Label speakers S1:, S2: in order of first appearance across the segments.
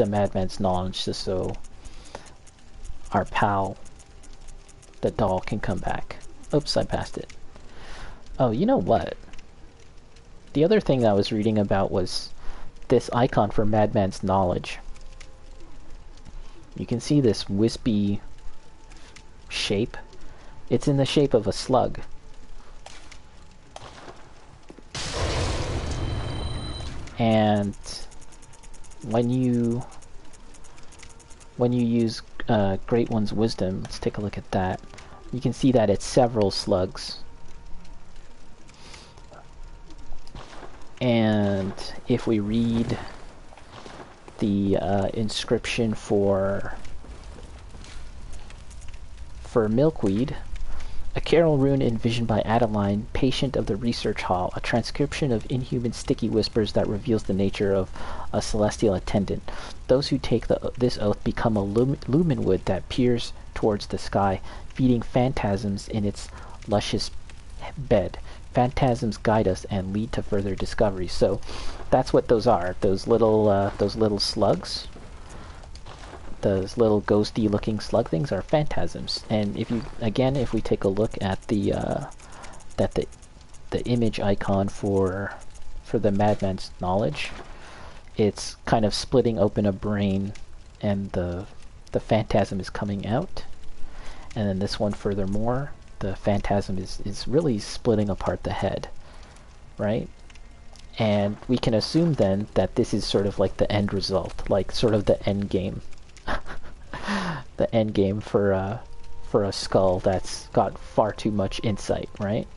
S1: the madman's knowledge just so our pal, the doll, can come back. Oops, I passed it. Oh, you know what? The other thing I was reading about was this icon for Madman's Knowledge. You can see this wispy shape. It's in the shape of a slug. And when you when you use uh, Great One's Wisdom, let's take a look at that. You can see that it's several slugs. And if we read the uh, inscription for for milkweed, a Caryll rune envisioned by Adeline, patient of the research hall, a transcription of inhuman sticky whispers that reveals the nature of a celestial attendant. Those who take the, this oath become a lum- lumen wood that peers towards the sky, feeding phantasms in its luscious bed. Phantasms guide us and lead to further discovery. So that's what those are. Those little uh, those little slugs those little ghosty looking slug things are phantasms. And if you again if we take a look at the uh, that the the image icon for for the madman's knowledge, it's kind of splitting open a brain and the the phantasm is coming out. And then this one furthermore, the phantasm is, is really splitting apart the head. Right? And we can assume then that this is sort of like the end result, like sort of the end game the end game for uh, for a skull that's got far too much insight, right?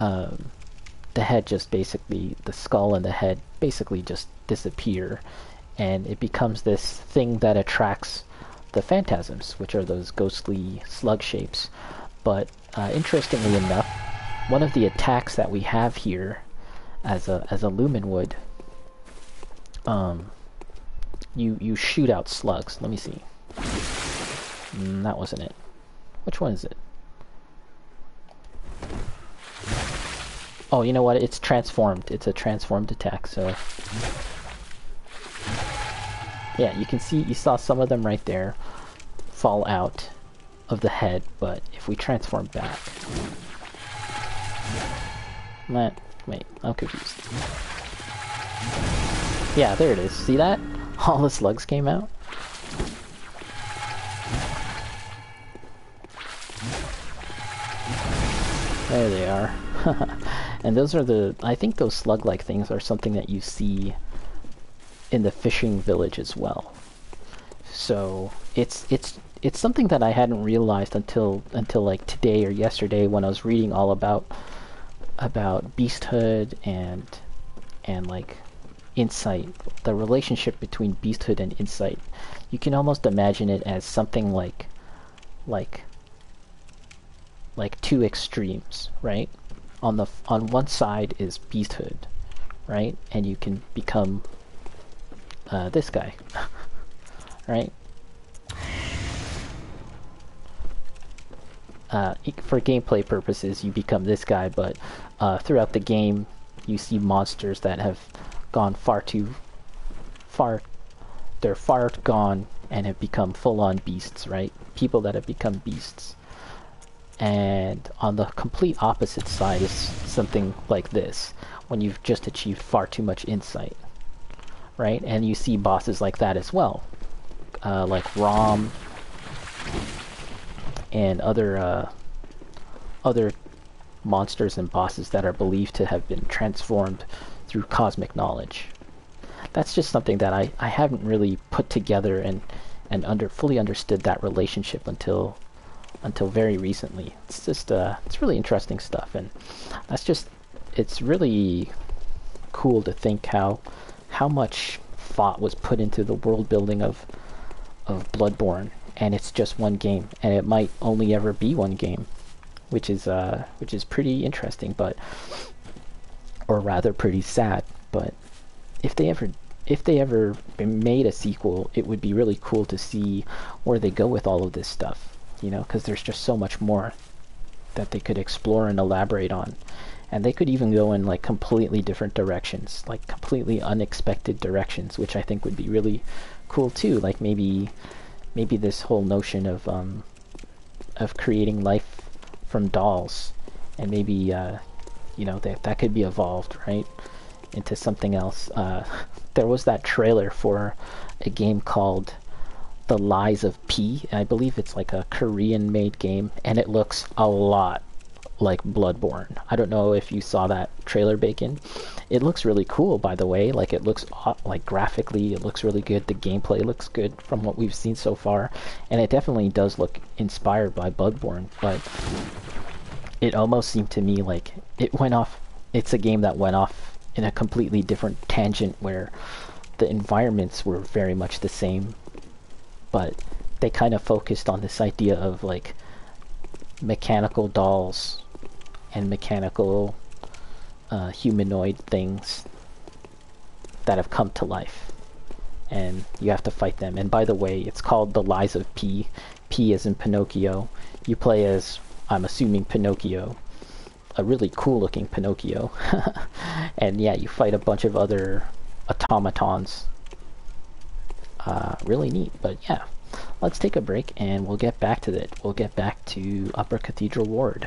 S1: Um, the head just basically the skull and the head basically just disappear, and it becomes this thing that attracts the phantasms, which are those ghostly slug shapes. But uh, interestingly enough, one of the attacks that we have here as a as a lumen wood, um, you you shoot out slugs. Let me see. Mm, that wasn't it. Which one is it? Oh, you know what? It's transformed. It's a transformed attack, so... Yeah, you can see, you saw some of them right there fall out of the head, but if we transform back... Wait, wait, I'm confused. Yeah, there it is. See that? All the slugs came out? There they are. and those are the... I think those slug-like things are something that you see in the fishing village as well. So it's it's it's something that I hadn't realized until until like today or yesterday when I was reading all about about beasthood and and like insight, the relationship between beasthood and insight. You can almost imagine it as something like like like two extremes, right? On the on one side is beasthood, right? And you can become uh, this guy, right? Uh, for gameplay purposes, you become this guy, but uh, throughout the game, you see monsters that have gone far too far. They're far gone and have become full-on beasts, right? People that have become beasts and on the complete opposite side is something like this when you've just achieved far too much insight right? And you see bosses like that as well uh, like Rom and other uh, other monsters and bosses that are believed to have been transformed through cosmic knowledge. That's just something that I, I haven't really put together and and under fully understood that relationship until until very recently. It's just uh, it's really interesting stuff, and that's just it's really cool to think how how much thought was put into the world building of of Bloodborne, and it's just one game, and it might only ever be one game, which is uh which is pretty interesting, but or rather pretty sad. But if they ever if they ever made a sequel, it would be really cool to see where they go with all of this stuff you know, because there's just so much more that they could explore and elaborate on. And they could even go in like completely different directions, like completely unexpected directions, which I think would be really cool too. Like maybe maybe this whole notion of um, of creating life from dolls, and maybe uh, you know that that could be evolved right into something else. Uh, there was that trailer for a game called The Lies of P. I believe it's like a Korean-made game, and it looks a lot like Bloodborne. I don't know if you saw that trailer, Bacon. It looks really cool, by the way. Like it looks like graphically, it looks really good. The gameplay looks good from what we've seen so far, and it definitely does look inspired by Bloodborne. But it almost seemed to me like it went off. It's a game that went off in a completely different tangent where the environments were very much the same, but they kind of focused on this idea of like mechanical dolls and mechanical uh, humanoid things that have come to life. And you have to fight them. And by the way, it's called The Lies of P. P is in Pinocchio. You play as, I'm assuming, Pinocchio. A really cool looking Pinocchio. and yeah, you fight a bunch of other automatons. Uh, really neat, but yeah. Let's take a break and we'll get back to it. We'll get back to Upper Cathedral Ward.